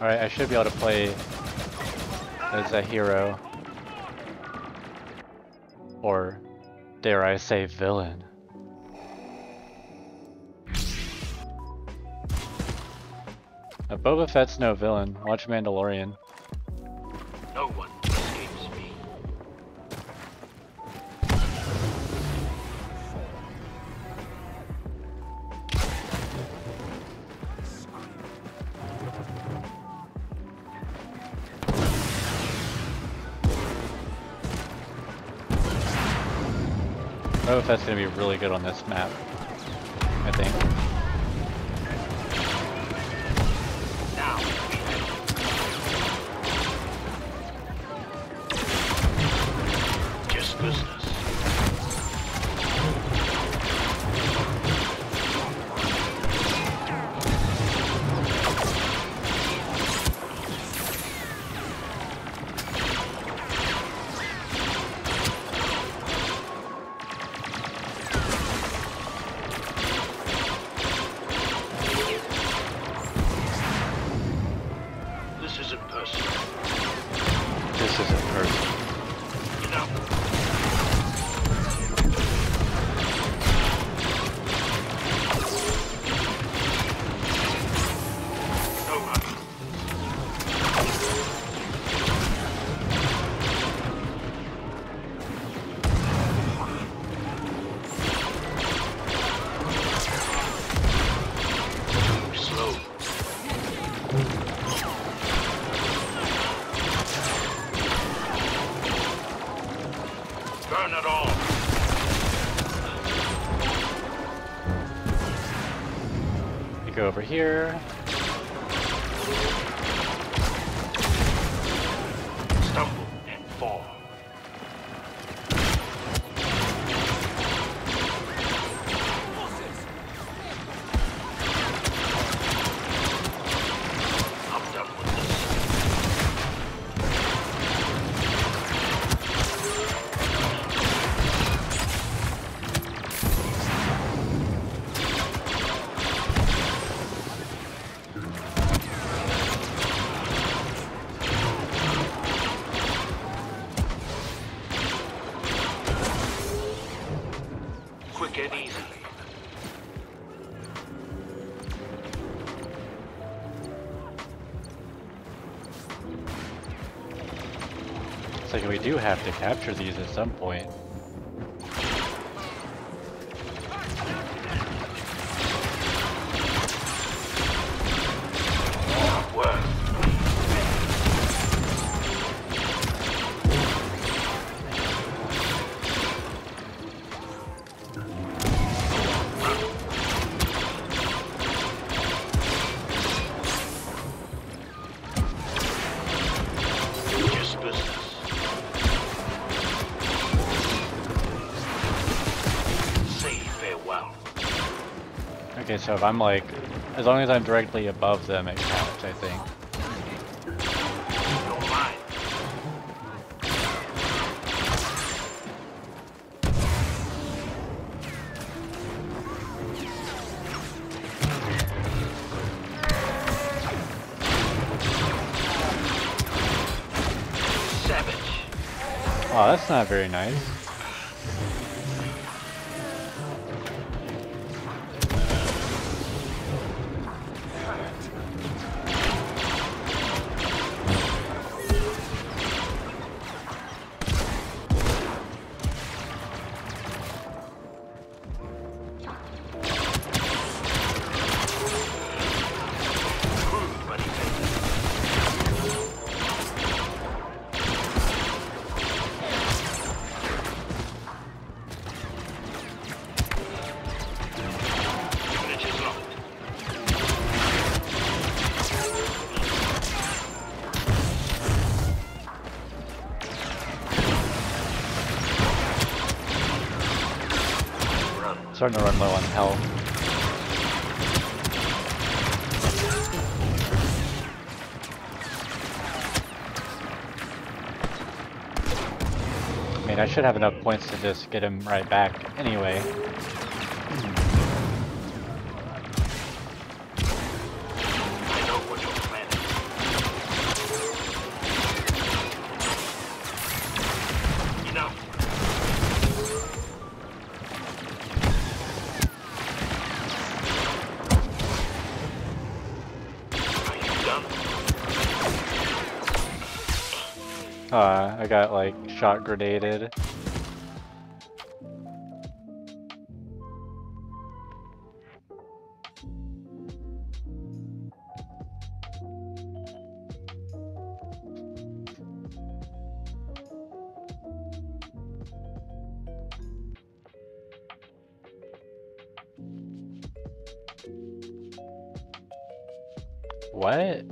Alright, I should be able to play as a hero. Or, dare I say, villain. Uh, Boba Fett's no villain. Watch Mandalorian. Boba Fett's gonna be really good on this map. I think. Go over here. Like we do have to capture these at some point. Okay, so if I'm like, as long as I'm directly above them, it counts, I think. Oh, that's not very nice. Starting to run low on health. I mean, I should have enough points to just get him right back anyway. Uh, I got like shot grenaded. What?